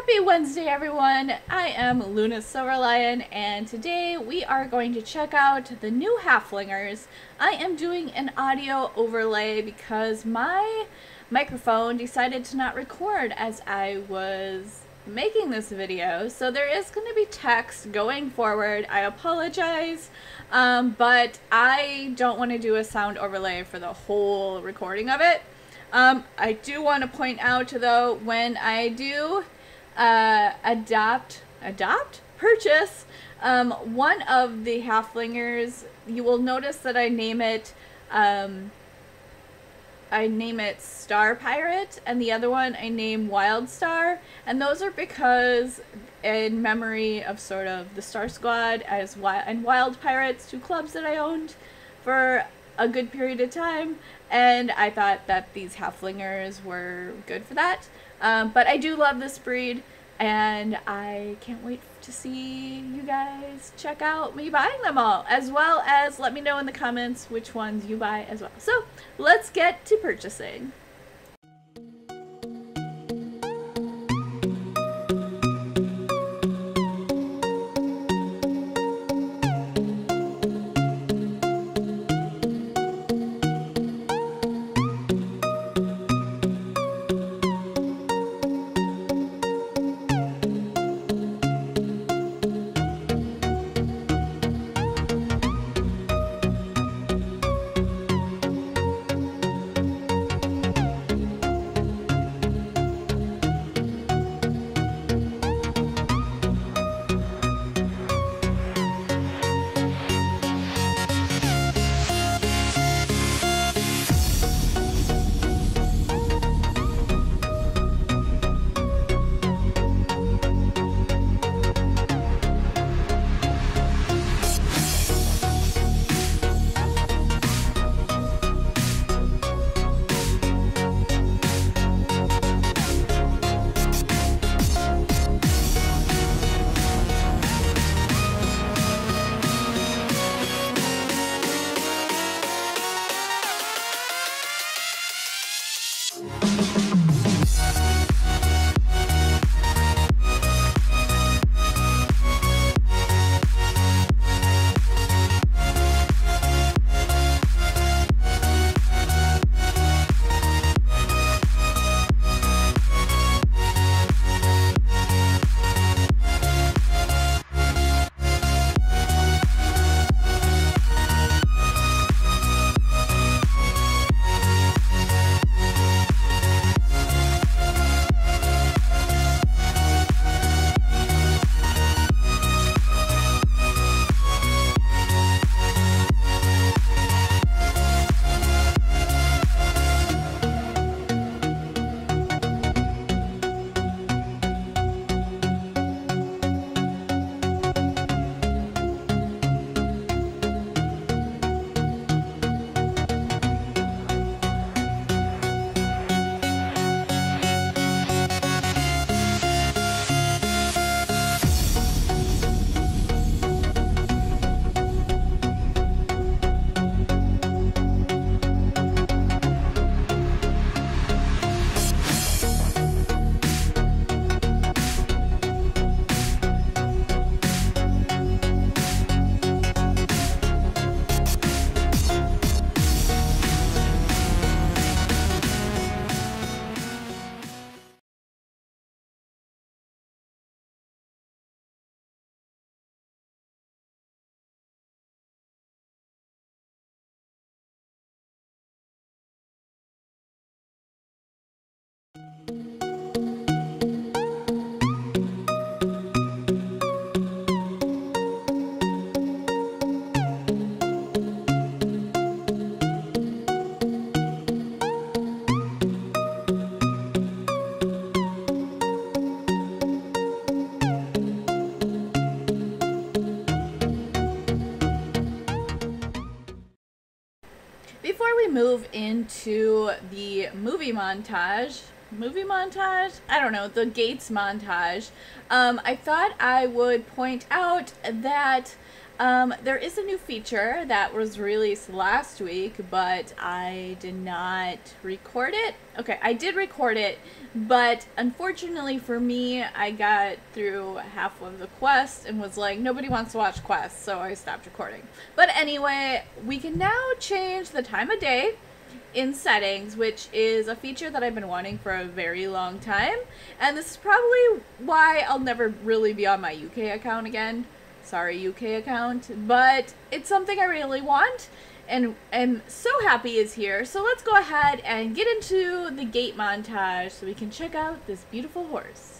Happy Wednesday, everyone! I am Luna Silverlion, and today we are going to check out the new Haflingers. I am doing an audio overlay because my microphone decided to not record as I was making this video, so there is going to be text going forward. I apologize, um, but I don't want to do a sound overlay for the whole recording of it. Um, I do want to point out, though, when I do uh, adopt, adopt, purchase um, one of the Haflingers, you will notice that I name it, um, I name it Star Pirate, and the other one I name Wild Star, and those are because in memory of sort of the Star Squad as Wild and Wild Pirates, two clubs that I owned for a good period of time, and I thought that these Haflingers were good for that. Um, but I do love this breed, and I can't wait to see you guys check out me buying them all, as well as let me know in the comments which ones you buy as well. So let's get to purchasing. Before we move into the movie montage, movie montage? I don't know, the Gates montage, um, I thought I would point out that Um, there is a new feature that was released last week, but I did not record it. Okay, I did record it, but unfortunately for me, I got through half of the quest and was like, nobody wants to watch quests, so I stopped recording. But anyway, we can now change the time of day in settings, which is a feature that I've been wanting for a very long time. And this is probably why I'll never really be on my UK account again sorry UK account, but it's something I really want and am so happy is here. So let's go ahead and get into the gate montage so we can check out this beautiful horse.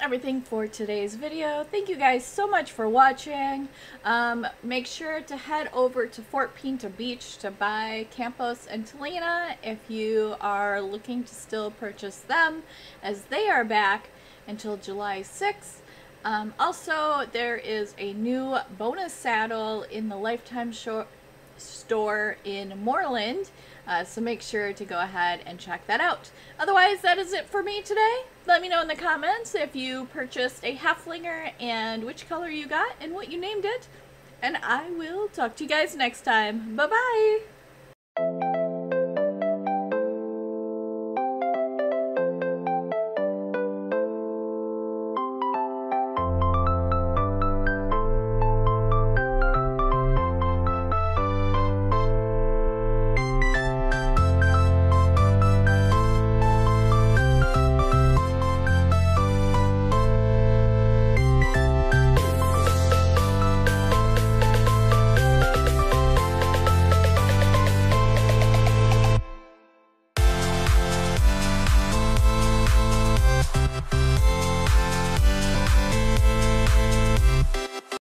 Everything for today's video. Thank you guys so much for watching. Um, make sure to head over to Fort Pinta Beach to buy Campos and Talina if you are looking to still purchase them as they are back until July 6th. Um, also, there is a new bonus saddle in the Lifetime Shore store in Moorland. Uh, so make sure to go ahead and check that out. Otherwise, that is it for me today. Let me know in the comments if you purchased a Haflinger and which color you got and what you named it. And I will talk to you guys next time. Bye bye.